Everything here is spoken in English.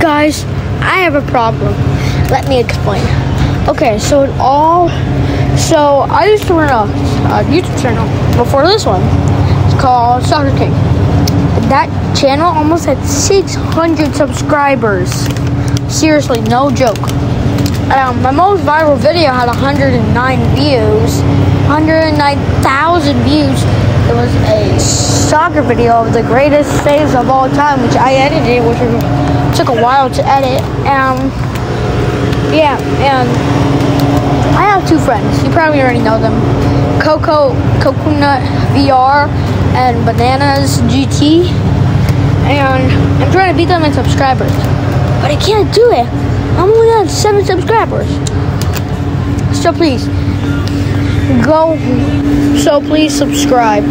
Guys, I have a problem. Let me explain. Okay, so it all. So I used to run a, a YouTube channel before this one. It's called Soccer King. That channel almost had 600 subscribers. Seriously, no joke. Um, my most viral video had 109 views, 109,000 views. It was a soccer video of the greatest saves of all time, which I edited, which took a while to edit. Um, yeah, and I have two friends. You probably already know them. Coco, Coconut VR, and Bananas GT. And I'm trying to beat them in subscribers, but I can't do it. I'm only at seven subscribers. So please, go. So please subscribe.